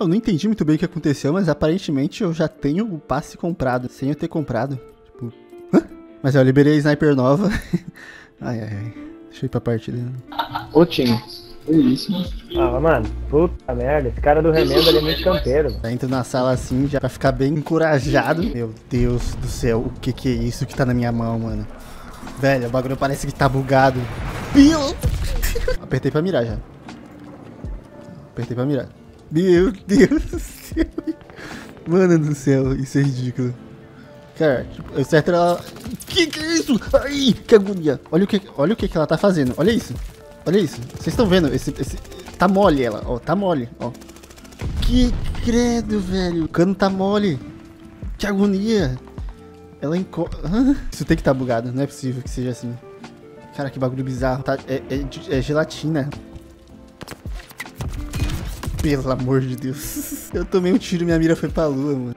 Eu não entendi muito bem o que aconteceu, mas aparentemente eu já tenho o passe comprado, sem eu ter comprado. Tipo, hã? Mas eu liberei a sniper nova. ai, ai, ai. Deixa eu ir pra partida. Ô, time. Que isso, mano. Ah, mano, puta merda, esse cara do remendo ali é muito campeiro. Já entro na sala assim, já pra ficar bem encorajado. Meu Deus do céu, o que que é isso que tá na minha mão, mano? Velho, o bagulho parece que tá bugado. Apertei pra mirar já. Apertei pra mirar. Meu Deus do céu. Mano do céu, isso é ridículo. Cara, tipo, eu certo ela... Que que é isso? Ai, que agonia. Olha o que, olha o que, que ela tá fazendo. Olha isso. Olha isso. Vocês estão vendo? Esse, esse... Tá mole ela, ó. Tá mole, ó. Que credo, velho. O cano tá mole. Que agonia. Ela enco... Isso tem que estar tá bugado. Não é possível que seja assim. Cara, que bagulho bizarro. Tá, é, é, é gelatina. Pelo amor de Deus. Eu tomei um tiro e minha mira foi pra lua, mano.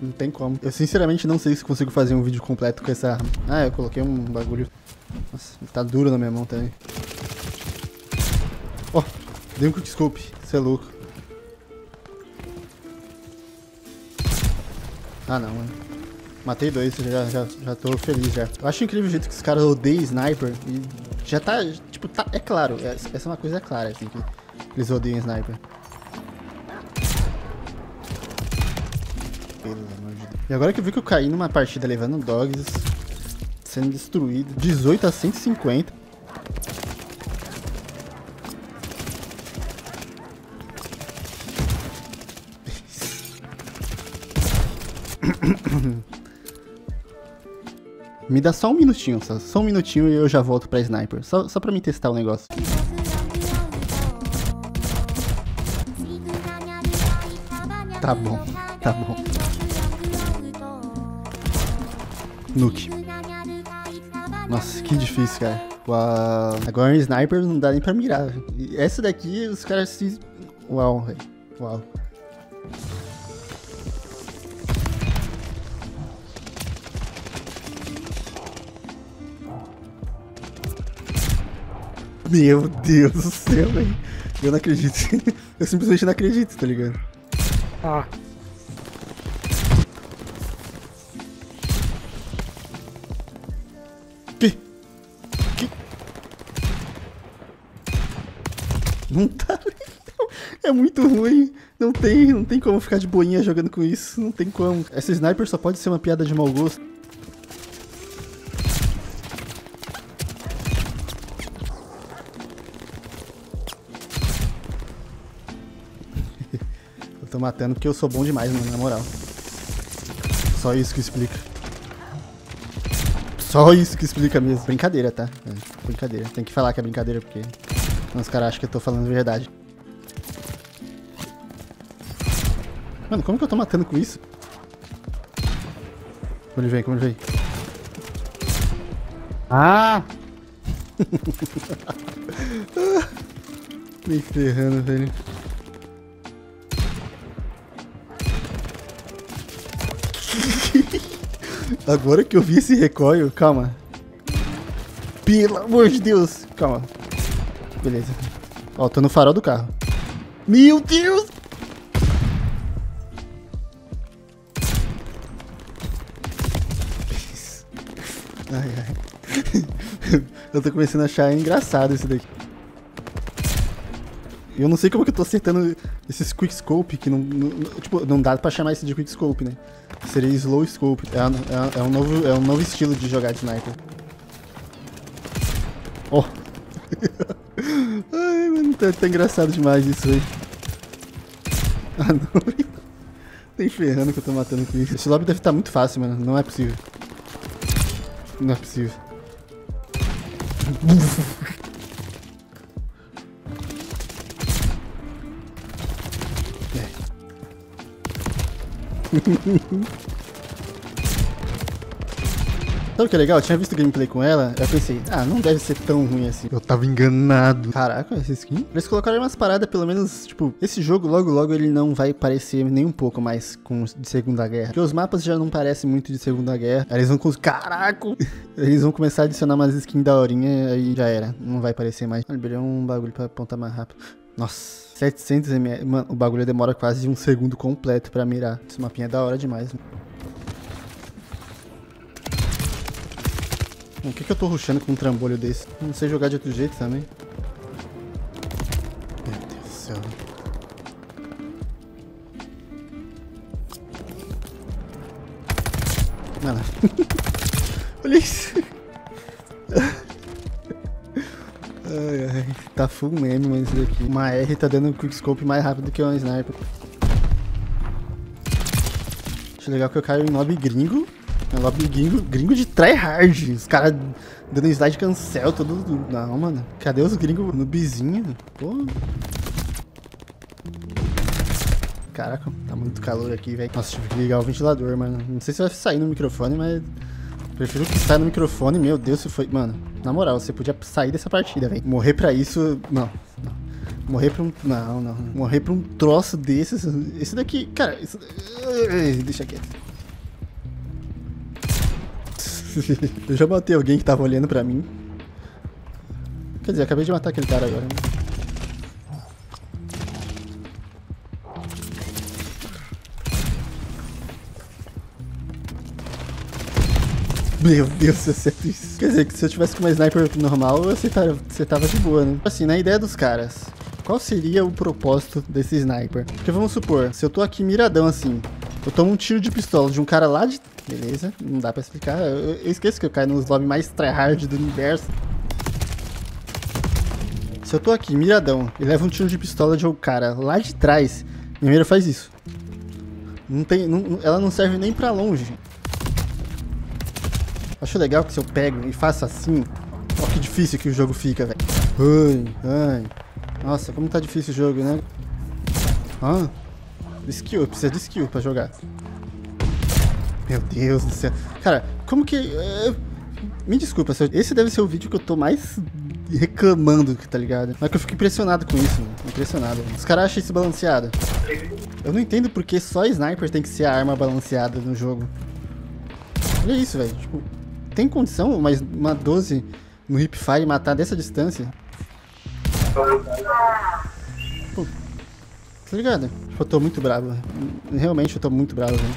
Não tem como. Eu sinceramente não sei se consigo fazer um vídeo completo com essa arma. Ah, eu coloquei um bagulho. Nossa, tá duro na minha mão também. Ó, oh, dei um quickscope. Você é louco. Ah não, mano. Matei dois, já, já, já tô feliz já. Eu acho incrível o jeito que os caras odeiam sniper. E já tá, tipo, tá, é claro. Essa é uma coisa clara, assim, que eles odeiam sniper. Pelo amor de Deus. E agora que eu vi que eu caí numa partida levando dogs, sendo destruído. 18 a 150. Me dá só um minutinho, só, só um minutinho e eu já volto pra sniper. Só, só pra me testar o negócio. Tá bom, tá bom. Nuke. Nossa, que difícil, cara. Uau. Agora em sniper não dá nem pra mirar. essa daqui os caras se... Uau, velho. Uau. Meu Deus do céu, velho. Eu não acredito. Eu simplesmente não acredito, tá ligado? Ah. Que? Que? Não tá É muito ruim. Não tem, não tem como ficar de boinha jogando com isso. Não tem como. Essa sniper só pode ser uma piada de mau gosto. Tô matando porque eu sou bom demais, mano, na moral. Só isso que explica. Só isso que explica mesmo. Brincadeira, tá? É, brincadeira. Tem que falar que é brincadeira porque os caras acham que eu tô falando verdade. Mano, como que eu tô matando com isso? Como ele vem, como ele vem? Ah! Me ferrando, velho. Agora que eu vi esse recoil, calma. Pelo amor de Deus. Calma. Beleza. Ó, tô no farol do carro. Meu Deus! Ai, ai. Eu tô começando a achar engraçado isso daqui. Eu não sei como que eu tô acertando esses quickscope que não, não, tipo, não dá pra chamar isso de quickscope, né? Seria slow scope. É, é, é, um novo, é um novo estilo de jogar de sniper. Oh. Ai, mano, tá, tá, engraçado demais isso aí. Ah, não. Tem ferrando que eu tô matando com isso. Esse lobby deve estar tá muito fácil, mano. Não é possível. Não é possível. Sabe o que é legal? Eu tinha visto gameplay com ela, eu pensei, ah, não deve ser tão ruim assim. Eu tava enganado. Caraca, essa skin. Eles colocaram umas paradas, pelo menos, tipo, esse jogo logo logo ele não vai parecer nem um pouco mais com de Segunda Guerra. Porque os mapas já não parecem muito de Segunda Guerra. Aí eles vão com os. Caraca! Eles vão começar a adicionar umas skins da horinha, aí já era. Não vai parecer mais. Olha, liberei um bagulho pra apontar mais rápido. Nossa. 700 ml. Mano, o bagulho demora quase um segundo completo pra mirar. Esse mapinha é da hora demais. O que, que eu tô ruxando com um trambolho desse? Não sei jogar de outro jeito também. Meu Deus do céu. Mano. Olha isso. Ai, ai. Tá full meme, mas isso daqui. Uma R tá dando um quickscope mais rápido que um sniper. Acho legal que eu caio em lobby gringo. É lobby gringo, gringo de tryhard. Os caras dando slide cancel, todo. Não, mano. Cadê os gringos no bizinho? Pô. Caraca, tá muito calor aqui, velho. Nossa, tive que ligar o ventilador, mano. Não sei se vai sair no microfone, mas. Prefiro saia no microfone. Meu Deus, se foi. Mano, na moral, você podia sair dessa partida, velho. Morrer pra isso. Não, não. Morrer pra um. Não, não. Morrer pra um troço desses. Esse daqui. Cara, isso. Deixa quieto. Eu já matei alguém que tava olhando pra mim. Quer dizer, acabei de matar aquele cara agora. Né? Meu Deus, eu acerto isso. Quer dizer, que se eu tivesse com uma sniper normal, você tava, você tava de boa, né? Assim, na ideia dos caras, qual seria o propósito desse sniper? Porque vamos supor, se eu tô aqui miradão assim, eu tomo um tiro de pistola de um cara lá de Beleza, não dá pra explicar. Eu, eu esqueço que eu caio nos lobbies mais tryhard do universo. Se eu tô aqui, miradão, e levo um tiro de pistola de um cara lá de trás, minha mira faz isso. Não tem, não, ela não serve nem pra longe. Acho legal que se eu pego e faço assim, ó que difícil que o jogo fica, velho. Ai, ai. Nossa, como tá difícil o jogo, né? Ah, skill, precisa de skill pra jogar. Meu Deus do céu. Cara, como que... Uh, me desculpa, esse deve ser o vídeo que eu tô mais reclamando, tá ligado? Mas que eu fico impressionado com isso, mano. Impressionado. Os caras acham isso balanceado. Eu não entendo porque só sniper tem que ser a arma balanceada no jogo. Olha isso, velho. Tipo, tem condição mas uma 12 no hipfire matar dessa distância? Pô, tá ligado? Tipo, eu tô muito bravo. Realmente eu tô muito bravo, velho.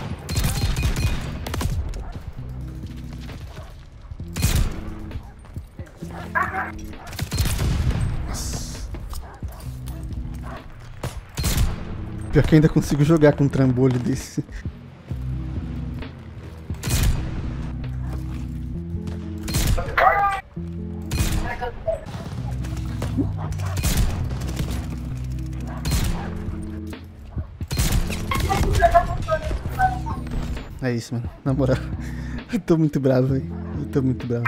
Pior que ainda consigo jogar com um trambolho desse. É isso, mano. Na moral. Eu tô muito bravo, velho. Eu tô muito bravo.